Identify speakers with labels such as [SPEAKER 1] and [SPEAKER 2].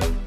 [SPEAKER 1] Bye.